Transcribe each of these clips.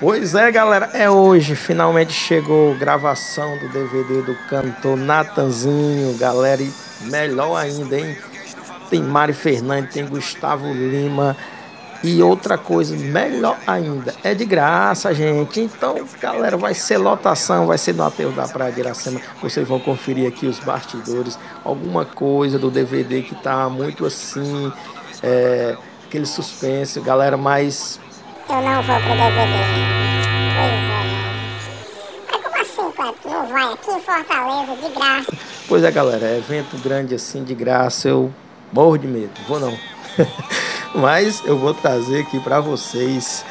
Pois é, galera, é hoje. Finalmente chegou gravação do DVD do cantor Natanzinho, galera. E melhor ainda, hein? Tem Mari Fernandes, tem Gustavo Lima. E outra coisa, melhor ainda, é de graça, gente. Então, galera, vai ser lotação, vai ser no Ateu da Praia de Iracema. Vocês vão conferir aqui os bastidores, alguma coisa do DVD que tá muito assim, é, aquele suspense, galera, mas eu não vou pro DVD. Pois é. Mas como assim, Cleto? Não vai aqui em Fortaleza de graça? Pois é, galera. É evento grande assim de graça. Eu morro de medo. Vou não. Mas eu vou trazer aqui para vocês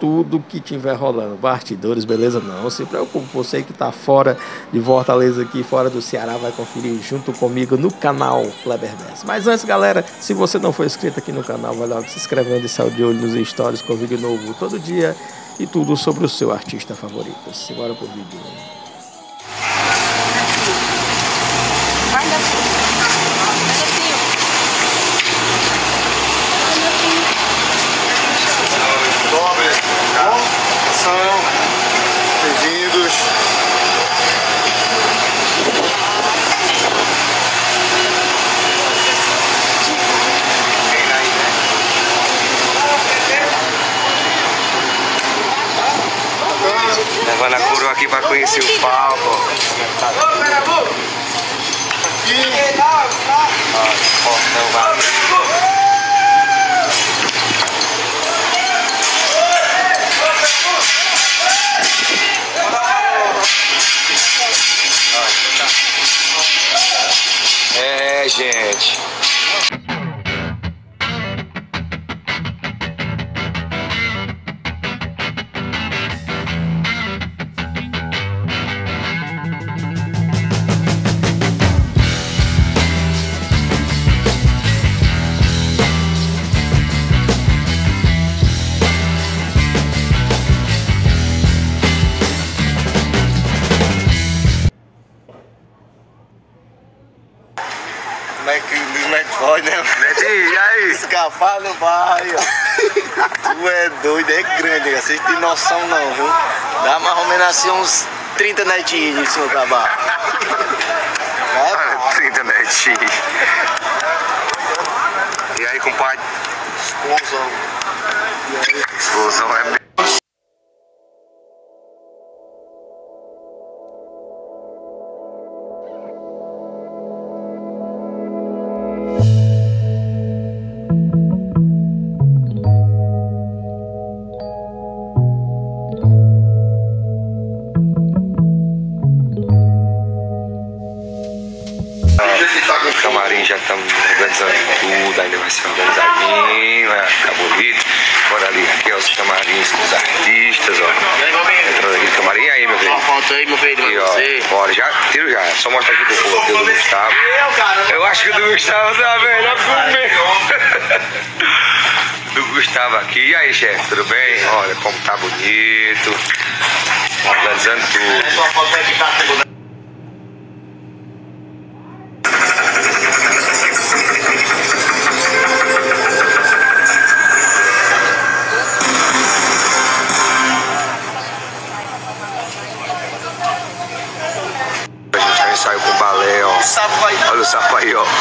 tudo que tiver rolando. Bastidores, beleza? Não se preocupe, você que está fora de Fortaleza aqui, fora do Ceará, vai conferir junto comigo no canal Kleber 10. Mas antes, galera, se você não for inscrito aqui no canal, vai logo se inscrevendo e sair de olho nos stories com vídeo novo todo dia e tudo sobre o seu artista favorito. Simbora pro vídeo. Aqui pra conhecer o pera, Ó, portão vazio. Escapar bairro aí, ó. Tu é doido, é grande, cara. Vocês têm noção não, viu? Dá mais ou menos assim uns 30 netinhos disso no trabalho. Olha, 30 netinhos. E aí, compadre? Explosão. Explosão é aí, meu filho, Aqui, ó, bora, já, tiro já, só mostrar aqui pro povo do Gustavo. Eu acho que o do Gustavo tá melhor que o meu. Do Gustavo aqui. E aí, chefe, tudo bem? Olha como tá bonito. Organizando tudo. Sapo aí. Olha o sapo aí, ó.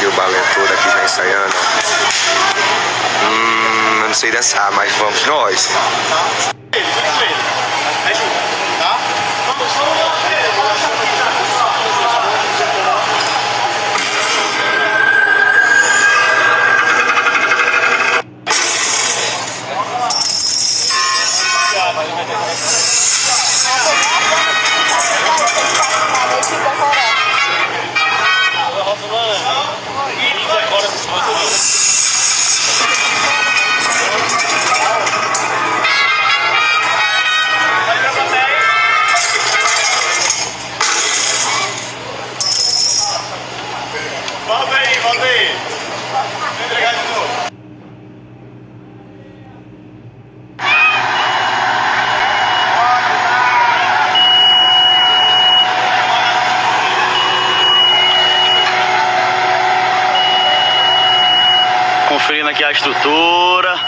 E o balé todo aqui já ensaiando. Hum, eu não sei dançar, mas vamos nós. Volta aqui a estrutura.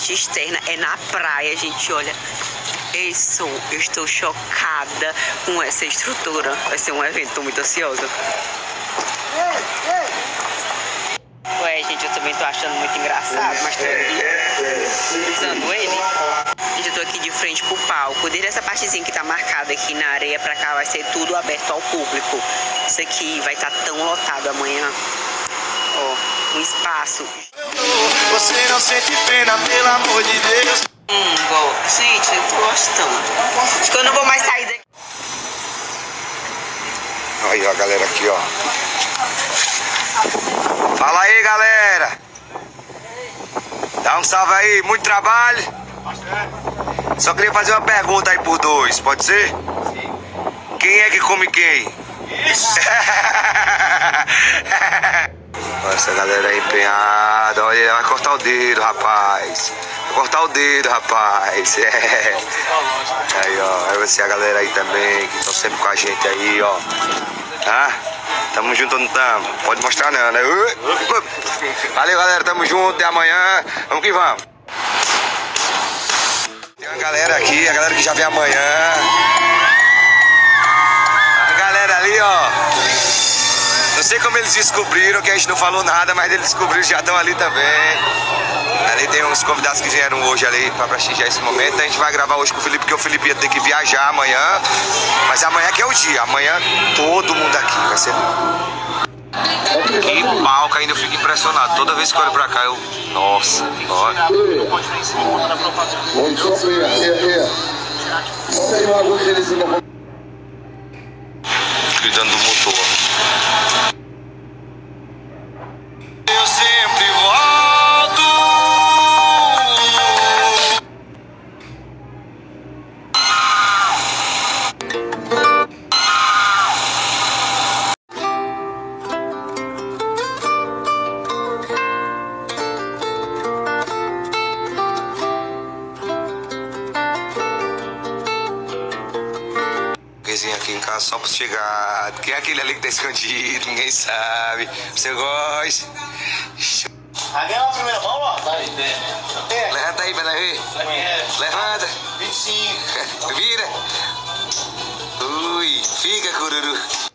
Parte externa, é na praia, gente, olha. Isso, eu estou chocada com essa estrutura. Vai ser um evento muito ansioso. Ué, gente, eu também tô achando muito engraçado, mas tô aqui usando ele. Gente, eu tô aqui de frente pro palco. Desde essa partezinha que tá marcada aqui na areia pra cá, vai ser tudo aberto ao público. Isso aqui vai estar tá tão lotado amanhã. Ó, um espaço. Você não sente pena, pelo amor de Deus. Hum, bom. Gente, eu tô gostando. Acho que eu não vou mais sair daqui. Aí, ó, a galera aqui, ó. Fala aí, galera. Dá um salve aí, muito trabalho. Só queria fazer uma pergunta aí por dois, pode ser? Quem é que come quem? Essa galera aí empenhada, olha, vai cortar o dedo, rapaz. Vai cortar o dedo, rapaz. É. Aí, ó, aí você, a galera aí também, que estão sempre com a gente aí, ó. Tá? Tamo junto ou não tamo? Pode mostrar não, né? Valeu, galera, tamo junto, até amanhã. Vamos que vamos. Tem uma galera aqui, a galera que já vem amanhã. A galera ali, ó. Não sei como eles descobriram, que a gente não falou nada, mas eles descobriram, já estão ali também. Ali tem uns convidados que vieram hoje ali para prestigiar esse momento. A gente vai gravar hoje com o Felipe, porque o Felipe ia ter que viajar amanhã. Mas amanhã que é o dia, amanhã todo mundo aqui vai ser. Que palco, ainda eu fico impressionado. Toda vez que eu olho pra cá, eu. Nossa, olha. Cuidando do só pra chegar. Quem é aquele ali que tá escondido? Ninguém sabe. Você gosta? Alguém é a primeira mão, ó? Tá aí, É. Levanta aí pra nós ver. Levanta. 25. Vira. Ui, fica, cururu.